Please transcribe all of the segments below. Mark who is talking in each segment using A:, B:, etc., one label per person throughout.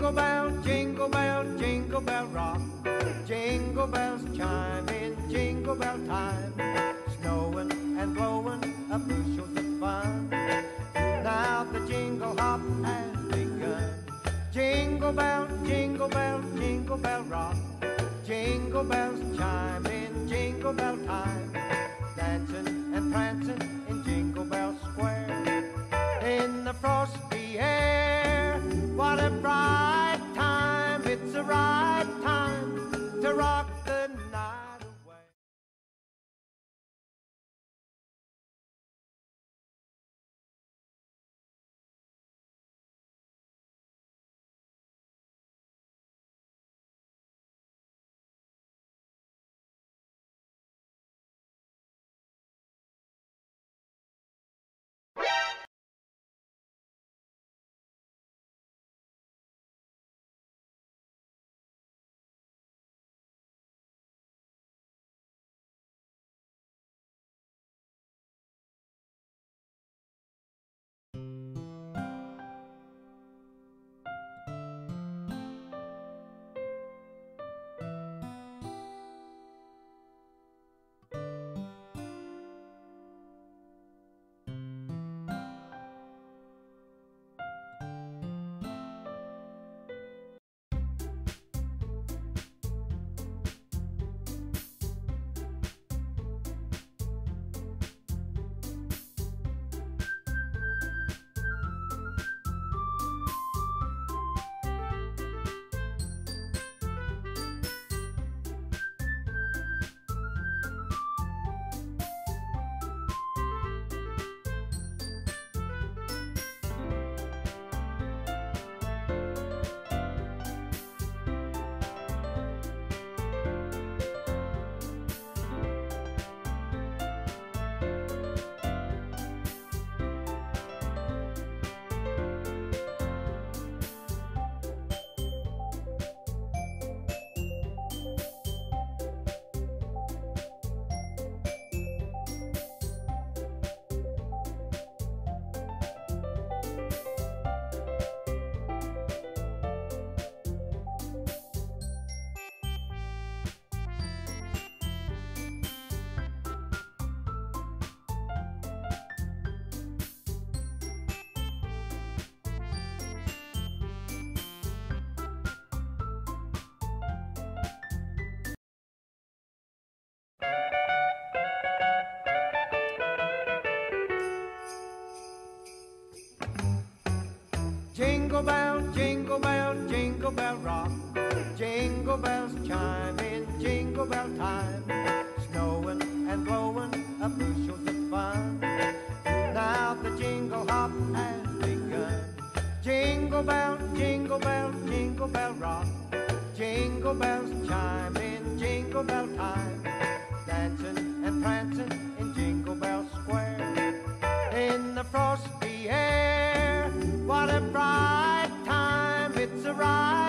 A: Jingle bell, jingle bell, jingle bell rock. Jingle bells chime in jingle bell time. Snowing and blowing a bushels of fun. Now the jingle hop has begun. Jingle bell, jingle bell, jingle bell rock. Jingle bells chime in jingle bell time. Dancing and prancing in Jingle Bell Square. In the frosty air, what a bright time. It's the right Jingle bell, jingle bell, jingle bell rock. Jingle bells chime in jingle bell time. Snowing and blowing a bushels of fun. Now the jingle hop has begun. Jingle bell, jingle bell, jingle bell rock. Jingle bells chime in jingle bell time. Dancing and prancing in Jingle Bell Square. In the frosty air, what a bright. It's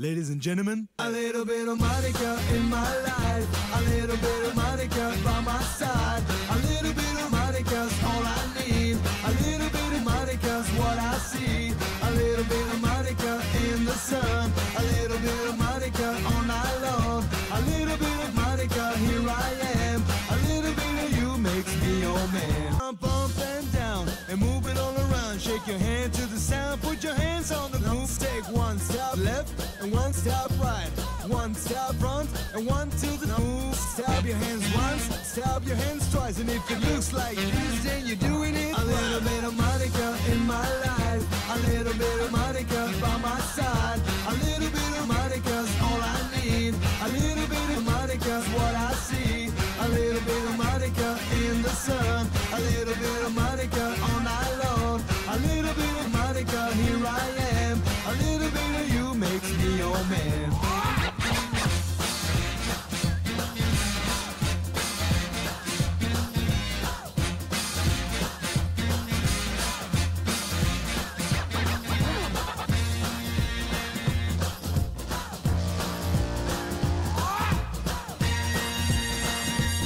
B: Ladies and gentlemen,
C: A little bit of Monika in my life. A little bit of Monika by my side. A little bit of Monika's all I need. A little bit of Monika's what I see. A little bit of Monika in the sun. A little bit of Monika all night long. A little bit of Monika, here I am. A little bit of you makes me your man. Up and down and move it all around. Shake your hand to the sound. Put your hands on the move. Take one step left and one step right. One step front and one to the move. Stab your hands once, stab your hands twice. And if it looks like this, then you're doing it. A little bit of Monika in my life. A little bit of Monika by my side. A little bit of Monika's all I need. A little bit of Monika's what I see. A little bit of Monika in the sun. A little bit of Monika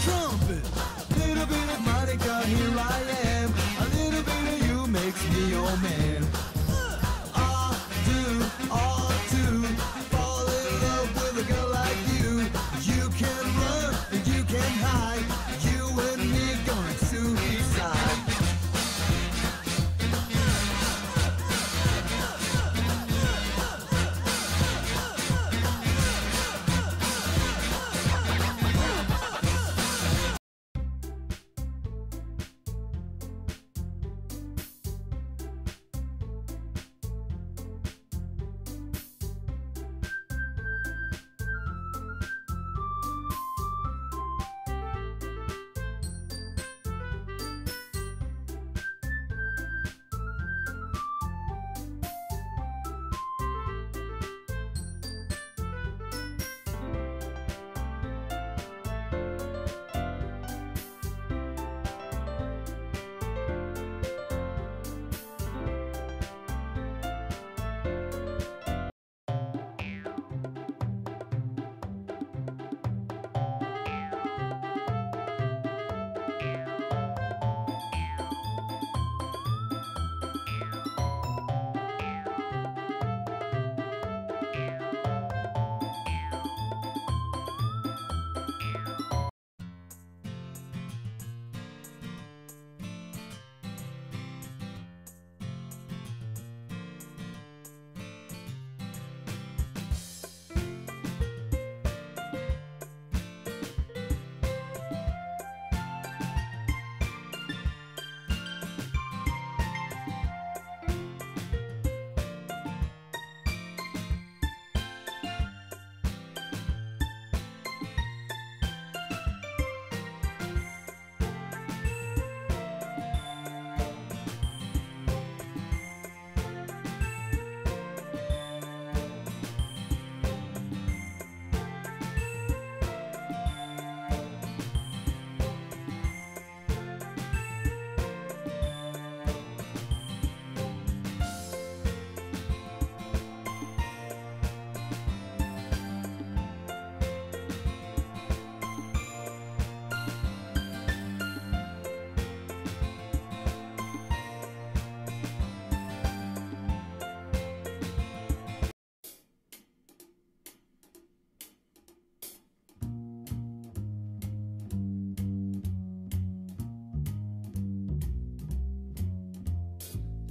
C: trumpet. Little bit of here I am. A little bit of you makes me your man.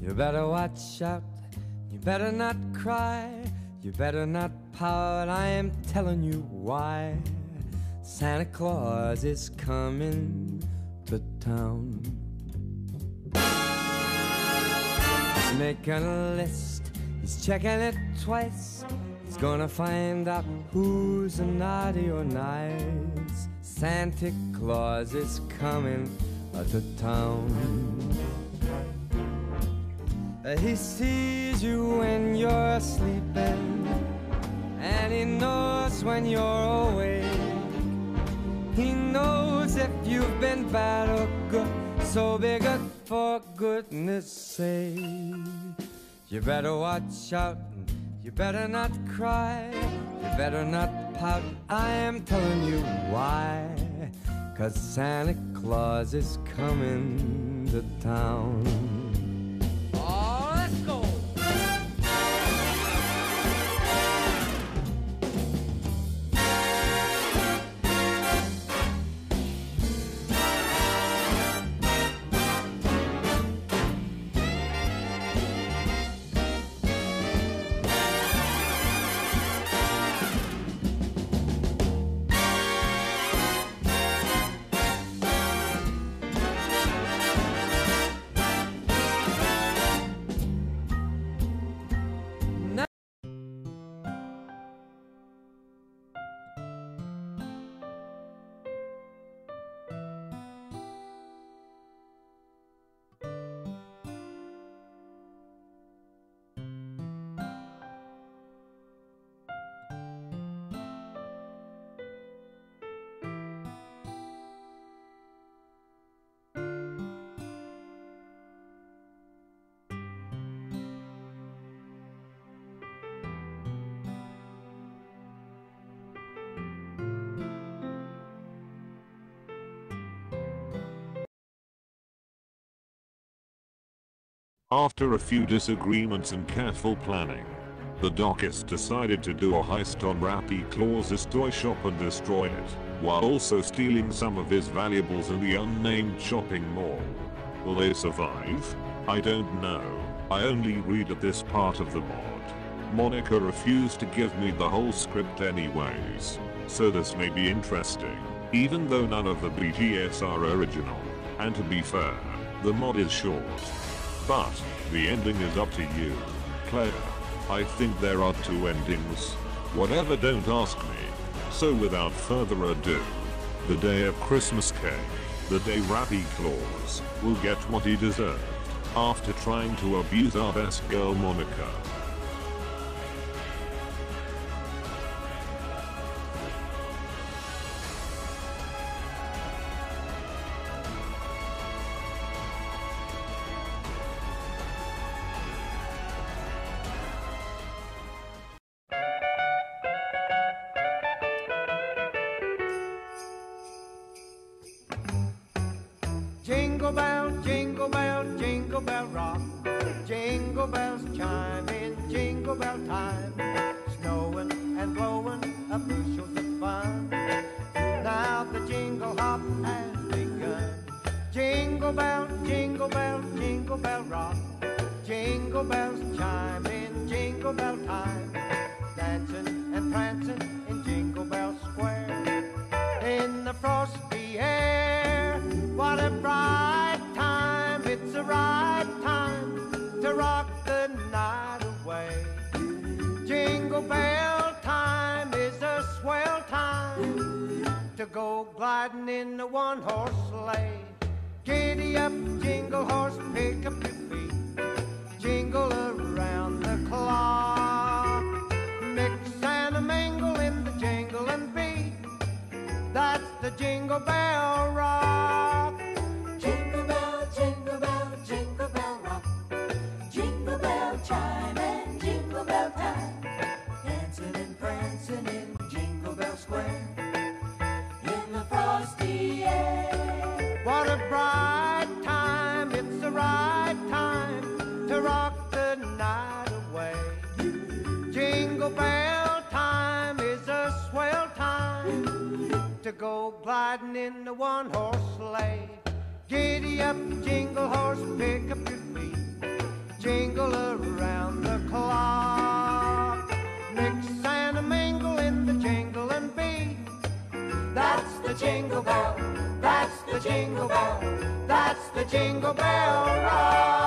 C: You
D: better watch out, you better not cry, you better not pout, I am telling you why. Santa Claus is coming to town. He's making a list, he's checking it twice. He's gonna find out who's naughty or nice. Santa Claus is coming to town. Uh, he sees you when you're sleeping, and he knows when you're awake. He knows if you've been bad or good, so be good for goodness sake. You better watch out, You better not cry, you better not pout. I am telling you why. Cause Santa Claus is coming to town.
A: After a few disagreements and careful planning, the Dockists decided to do a heist on Rappy Claus's toy shop and destroy it, while also stealing some of his valuables in the unnamed shopping mall. Will they survive? I don't know. I only read at this part of the mod. Monika refused to give me the whole script anyways, so this may be interesting, even though none of the BGS are original. And to be fair, the mod is short. But, the ending is up to you. Claire, I think there are two endings. Whatever don't ask me. So without further ado, the day of Christmas came. The day Rappy Claus will get what he deserved. After trying to abuse our best girl Monika.
E: Jingle bell rock.